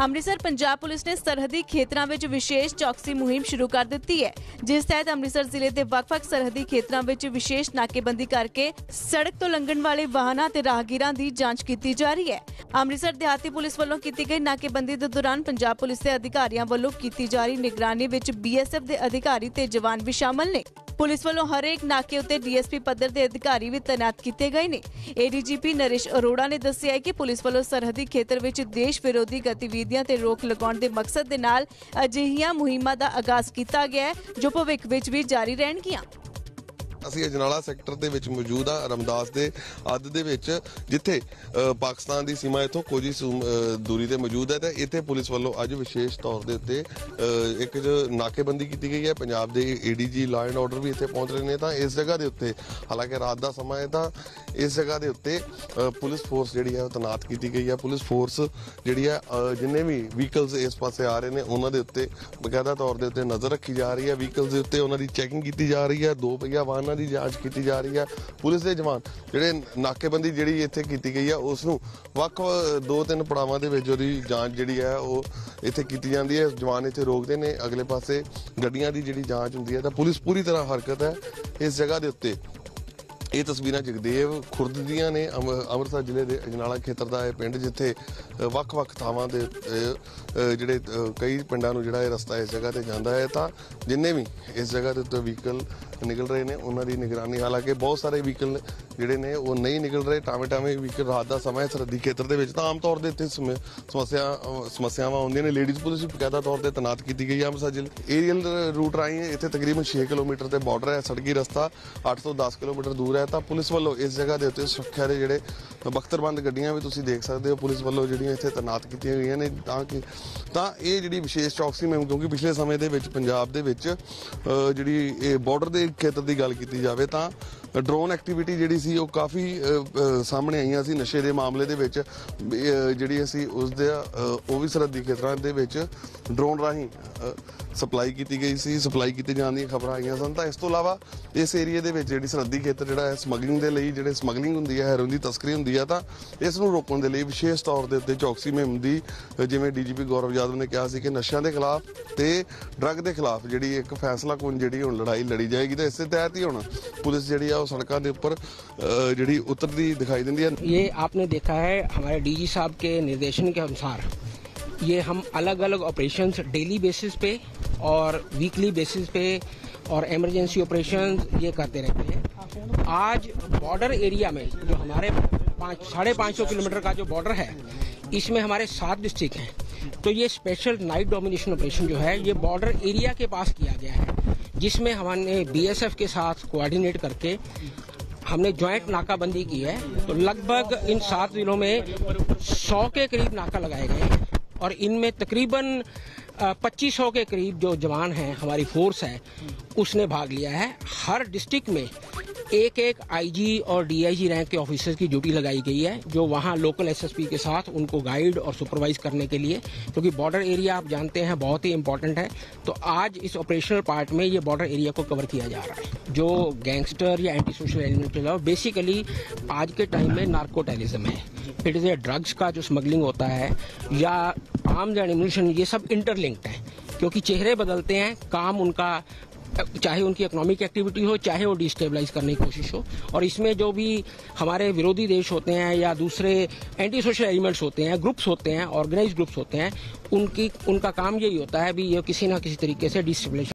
Amritsar Punjab police ਨੇ ਸਰਹੱਦੀ ਖੇਤਰਾਂ ਵਿੱਚ ਵਿਸ਼ੇਸ਼ ਚੌਕਸੀ ਮੁਹਿੰਮ ਸ਼ੁਰੂ ਕਰ ਦਿੱਤੀ ਹੈ, ਜਿਸ ਤਹਿਤ ਅੰਮ੍ਰਿਤਸਰ ਜ਼ਿਲ੍ਹੇ ਦੇ ਵੱਖ-ਵੱਖ ਸਰਹੱਦੀ ਖੇਤਰਾਂ ਵਿੱਚ ਵਿਸ਼ੇਸ਼ ਨਾਕੇਬੰਦੀ ਕਰਕੇ ਸੜਕ ਤੋਂ ਲੰਘਣ ਵਾਲੇ ਵਾਹਨਾਂ ਤੇ ਰਾਹਗੀਰਾਂ ਦੀ ਜਾਂਚ ਕੀਤੀ ਜਾ ਰਹੀ ਹੈ। ਅੰਮ੍ਰਿਤਸਰ ਦਿਹਾਤੀ ਪੁਲਿਸ ਵੱਲੋਂ ਕੀਤੀ ਗਈ ਨਾਕੇਬੰਦੀ ਦੇ ਦੌਰਾਨ ਪੰਜਾਬ ਪੁਲਿਸ ਦੇ ਅਧਿਕਾਰੀਆਂ ਵੱਲੋਂ ਕੀਤੀ ਜਾ ਰਹੀ ਨਿਗਰਾਨੀ ਵਿੱਚ ਬੀਐਸਐਫ ਦੇ ਅਧਿਕਾਰੀ ਤੇ ਜਵਾਨ ਵੀ ਸ਼ਾਮਲ ਨੇ। ਪੁਲਿਸ ਵੱਲੋਂ ਹਰੇਕ ਨਾਕੇ ਉੱਤੇ ਡੀਐਸਪੀ ਪੱਧਰ ਦੇ ਅਧਿਕਾਰੀ ਵੀ ਤਾਇਨਾਤ ਕੀਤੇ ਗਏ ਨੇ। ਏਡੀਜੀਪੀ ਨਰੇਸ਼ ਅਰੋੜਾ ਨੇ ਦੱਸਿਆ ਕਿ ਪੁਲਿਸ ਵੱਲੋਂ ਸਰਹੱਦੀ ਖੇਤਰ ਵਿੱਚ ਦੇਸ਼ ਵਿਰੋਧੀ ਗਤੀਵਿਧੀਆਂ ਤੇ ਰੋਕ ਲਗਾਉਣ ਦੇ ਮਕਸਦ ਦੇ ਨਾਲ ਅਜਿਹੀਆਂ ਮੁਹਿੰਮਾਂ ਦਾ ਆਗਾਜ਼ ਕੀਤਾ ਗਿਆ ਜੋ ਭਵਿੱਖ ਵਿੱਚ ਵੀ ਜਾਰੀ ਰਹਿਣਗੀਆਂ। ਅਸੀਂ ਅਜਨਾਲਾ ਸੈਕਟਰ ਦੇ ਵਿੱਚ ਮੌਜੂਦ ਆ ਰਮਦਾਸ ਦੇ ਅੱਧ ਦੇ ਵਿੱਚ, ਜਿੱਥੇ ਪਾਕਿਸਤਾਨ ਦੀ ਸੀਮਾ ਇਥੋਂ ਕੁਝ ਦੂਰੀ ਤੇ ਮੌਜੂਦ ਹੈ ਤੇ ਇੱਥੇ ਪੁਲਿਸ ਵੱਲੋਂ ਅੱਜ ਵਿਸ਼ੇਸ਼ ਤੌਰ ਦੇ ਉੱਤੇ ਇੱਕ ਜੋ ਨਾਕੇਬੰਦੀ ਕੀਤੀ ਗਈ ਹੈ। ਪੰਜਾਬ ਦੇ ਏਡੀਜੀ ਲਾਅ ਐਂਡ ਆਰਡਰ ਵੀ ਇੱਥੇ ਪਹੁੰਚ ਰਹੇ ਨੇ ਤਾਂ ਇਸ ਜਗ੍ਹਾ ਦੇ ਉੱਤੇ, ਹਾਲਾਂਕਿ ਰਾਤ ਦਾ ਸਮਾਂ ਹੈ ਤਾਂ ਇਸ ਜਗ੍ਹਾ ਦੇ ਉੱਤੇ ਪੁਲਿਸ ਫੋਰਸ ਜਿਹੜੀ ਹੈ ਉਹ ਤੈਨਾਤ ਕੀਤੀ ਗਈ ਹੈ। ਪੁਲਿਸ ਫੋਰਸ ਜਿਹੜੀ ਹੈ ਜਿੰਨੇ ਵੀ ਵਹੀਕਲਸ ਇਸ ਪਾਸੇ ਆ ਰਹੇ ਨੇ, ਉਹਨਾਂ ਦੇ ਉੱਤੇ ਬਕਾਇਦਾ ਤੌਰ ਦੇ ਉੱਤੇ ਨਜ਼ਰ ਰੱਖੀ ਜਾ ਰਹੀ ਹੈ। ਵਹੀਕਲਸ ਦੇ ਉੱਤੇ ਉਹਨਾਂ ਦੀ ਚੈਕਿੰਗ ਕੀਤੀ ਜਾ ਰਹੀ ਹੈ। ਦੋ ਪਹੀਆ ਵਾਹਨਾਂ ਦੀ ਜਾਂਚ ਕੀਤੀ ਜਾ ਰਹੀ ਹੈ। ਪੁਲਿਸ ਦੇ ਜਵਾਨ ਜਿਹੜੇ ਨਾਕੇਬੰਦੀ ਜਿਹੜੀ ਇੱਥੇ ਕੀਤੀ ਗਈ ਹੈ, ਉਸ ਨੂੰ ਵੱਖ ਦੋ ਤਿੰਨ ਪੜਾਵਾਂ ਦੇ ਵਿੱਚ ਉਹਦੀ ਜਾਂਚ ਜਿਹੜੀ ਹੈ, ਉਹ ਇੱਥੇ ਕੀਤੀ ਜਾਂਦੀ ਹੈ। ਜਵਾਨ ਇੱਥੇ ਰੋਕਦੇ ਨੇ, ਅਗਲੇ ਪਾਸੇ ਗੱਡੀਆਂ ਦੀ ਜਿਹੜੀ ਜਾਂਚ ਹੁੰਦੀ ਹੈ, ਤਾਂ ਪੁਲਿਸ ਪੂਰੀ ਤਰ੍ਹਾਂ ਹਰਕਤ ਹੈ। ਇਸ ਜਗ੍ਹਾ ਦੇ ਉੱਤੇ ਇਹ ਤਸਵੀਰਾਂ ਜਗਦੇਵ ਖੁਰਦ ਦੀਆਂ ਨੇ ਅੰਮ੍ਰਿ- ਅੰਮ੍ਰਿਤਸਰ ਜ਼ਿਲ੍ਹੇ ਦੇ ਅਜਨਾਲਾ ਖੇਤਰ ਦਾ ਇਹ ਪਿੰਡ, ਜਿੱਥੇ ਵੱਖ-ਵੱਖ ਥਾਵਾਂ ਦੇ ਜਿਹੜੇ ਕਈ ਪਿੰਡਾਂ ਨੂੰ ਜਿਹੜਾ ਇਹ ਰਸਤਾ ਇਸ ਜਗ੍ਹਾ ਤੇ ਜਾਂਦਾ ਹੈ, ਤਾਂ ਜਿੰਨੇ ਵੀ ਇਸ ਜਗ੍ਹਾ ਦੇ ਉੱਤੇ ਵਹੀਕਲ ਨਿਕਲ ਰਹੇ ਨੇ, ਉਹਨਾਂ ਦੀ ਨਿਗਰਾਨੀ, ਹਾਲਾਂਕਿ ਬਹੁਤ ਸਾਰੇ ਵਹੀਕਲ ਜਿਹੜੇ ਨੇ, ਉਹ ਨਹੀਂ ਨਿਕਲ ਰਹੇ ਟਾਵੇਂ ਟਾਵੇਂ ਵਹੀਕਲ ਰਾਤ ਦਾ ਸਮਾਂ ਹੈ ਸਰਹੱਦੀ ਖੇਤਰ ਦੇ ਵਿੱਚ, ਤਾਂ ਆਮ ਤੌਰ ਦੇ ਇੱਥੇ ਸਮ- ਸਮੱਸਿਆ ਸਮੱਸਿਆਵਾਂ ਆਉਂਦੀਆਂ ਨੇ। ਲੇਡੀਜ਼ ਪੁਲਿਸ ਵੀ ਬਕਾਇਦਾ ਤੌਰ ਤੇ ਤੈਨਾਤ ਕੀਤੀ ਗਈ ਹੈ ਅੰਮ੍ਰਿਤਸਰ ਜ਼ਿਲ੍ਹੇ, ਏਰੀਅਲ ਰੂਟ ਰਾਹੀਂ ਇੱਥੇ ਤਕਰੀਬਨ 6 ਕਿਲੋਮੀਟਰ ਤੇ ਬਾਰਡਰ ਹੈ, ਸੜਕੀ ਰਸਤਾ 8 ਤੋਂ 10 ਕਿਲੋਮੀਟਰ ਦੂਰ ਹੈ ਤਾਂ ਪੁਲਿਸ ਵੱਲੋਂ ਇਸ ਜਗ੍ਹਾ ਦੇ ਉੱਤੇ ਸੁਰੱਖਿਆ ਦੇ ਜਿਹੜੇ ਬਖਤਰਬੰਦ ਗੱਡੀਆਂ ਵੀ ਤੁਸੀਂ ਦੇਖ ਸਕਦੇ ਹੋ, ਪੁਲਿਸ ਵੱਲੋਂ ਜਿਹੜੀਆਂ ਇੱਥੇ ਤੈਨਾਤ ਕੀਤੀਆਂ ਗਈਆਂ ਨੇ ਤਾਂ ਕਿ ਤਾਂ ਇਹ ਜਿਹੜੀ ਵਿਸ਼ੇਸ਼ ਚੌਕਸੀ ਮੈਂ ਕਿਉਂਕਿ ਪਿਛਲੇ ਸਮੇਂ ਦੇ ਵਿੱਚ ਪੰਜਾਬ ਦੇ ਵਿੱਚ ਜਿਹੜੀ ਇਹ ਬਾਰਡਰ ਦੇ ਖੇਤਰ ਦੀ ਗੱਲ ਕੀਤੀ ਜਾਵੇ ਤਾਂ ਡਰੋਨ ਐਕਟੀਵਿਟੀ ਜਿਹੜੀ ਸੀ ਉਹ ਕਾਫੀ ਸਾਹਮਣੇ ਆਈਆਂ ਸੀ ਨਸ਼ੇ ਦੇ ਮਾਮਲੇ ਦੇ ਵਿੱਚ। ਜਿਹੜੀ ਅਸੀਂ ਉਸ ਦੇ ਉਹ ਵੀ ਸਰਹੱਦੀ ਖੇਤਰਾਂ ਦੇ ਵਿੱਚ ਡਰੋਨ ਰਾਹੀਂ ਸਪਲਾਈ ਕੀਤੀ ਗਈ ਸੀ ਸਪਲਾਈ ਕੀਤੇ ਜਾਣ ਦੀਆਂ ਖਬਰਾਂ ਆਈਆਂ ਸਨ। ਤਾਂ ਇਸ ਤੋਂ ਇਲਾਵਾ ਇਸ ਏਰੀਆ ਦੇ ਵਿੱਚ ਜਿਹੜੀ ਸਰਹੱਦੀ ਖੇਤਰ ਜਿਹੜਾ ਹੈ ਸਮਗਲਿੰਗ ਦੇ ਲਈ ਜਿਹੜੇ ਸਮਗਲਿੰਗ ਹੁੰਦੀ ਹੈ ਹੈਰੋਇਨ ਦੀ ਤਸਕਰੀ ਹੁੰਦੀ ਹੈ ਤਾਂ ਇਸ ਨੂੰ ਰੋਕਣ ਦੇ ਲਈ ਵਿਸ਼ੇਸ਼ ਤੌਰ ਦੇ ਉੱਤੇ ਚੌਕਸੀ ਮੁਹਿੰਮ ਦੀ ਅ, ਜਿਵੇਂ ਡੀਜੀਪੀ ਗੌਰਵ ਯਾਦਵ ਨੇ ਕਿਹਾ ਸੀ ਕਿ ਨਸ਼ਿਆਂ ਦੇ ਖਿਲਾਫ ਤੇ ਡਰੱਗ ਦੇ ਖਿਲਾਫ ਜਿਹੜੀ ਇੱਕ ਫੈਸਲਾ ਕੁਨ ਜਿਹੜੀ ਹੁਣ ਲੜਾਈ ਲੜੀ ਜਾਏਗੀ ਤੇ ਇਸੇ ਤਹਿਤ ਹੀ ਹੁਣ ਪੁਲਿਸ ਜਿਹੜੀ ਆ साहब सड़कों के उपर जी उतरती दिखाई देती है। ये आपने देखा है, हमारे डी जी साहब के निर्देशन के अनुसार। ये हम अलग अलग ऑपरेशन डेली बेसिस पे और वीकली बेसिस पे और इमरजेंसी ऑपरेशन ये करते रहते हैं। आज बॉर्डर एरिया में, जो हमारे पाँच, साढ़े पाँच सौ किलोमीटर का जो बॉर्डर है, इसमें हमारे सात डिस्ट्रिक्ट हैं। तो ये स्पेशल नाइट डोमिनेशन ऑपरेशन जो है, ये बॉर्डर एरिया के पास किया गया है, जिसमें हमने बीएसएफ के साथ कोऑर्डिनेट करके हमने ज्वाइंट नाकाबंदी की है। तो लगभग इन सात जिलों में सौ के करीब नाका लगाए गए हैं और इनमें तकरीबन पच्चीस सौ के करीब जो जवान हैं, हमारी फोर्स है, उसने भाग लिया है। हर डिस्ट्रिक्ट में एक एक आईजी और डीआईजी रैंक के ऑफिसर्स की ड्यूटी लगाई गई है, जो वहाँ लोकल एसएसपी के साथ उनको गाइड और सुपरवाइज करने के लिए, क्योंकि तो बॉर्डर एरिया आप जानते हैं बहुत ही इंपॉर्टेंट है तो आज इस ऑपरेशनल पार्ट में ये बॉर्डर एरिया को कवर किया जा रहा है, जो गैंगस्टर या एंटी सोशल एलिमेंट के अलावा बेसिकली आज के टाइम में नार्कोटेलिज्म है। इट इज़ ए ड्रग्स का जो स्मगलिंग होता है, या आर्म्स एंड एम्यूनिशन ये सब इंटरलिंक्ड है, क्योंकि चेहरे बदलते हैं, काम उनका चाहे उनकी इकोनॉमिक एक्टिविटी हो, चाहे वो डिस्टेबलाइज करने की कोशिश हो, और इसमें जो भी हमारे विरोधी देश होते हैं या दूसरे एंटी सोशल एलिमेंट्स होते हैं ग्रुप्स होते हैं ऑर्गेनाइज ग्रुप्स होते हैं, उनकी, उनका काम यही होता है भी ये किसी ना किसी तरीके से डिस्टेबलाइज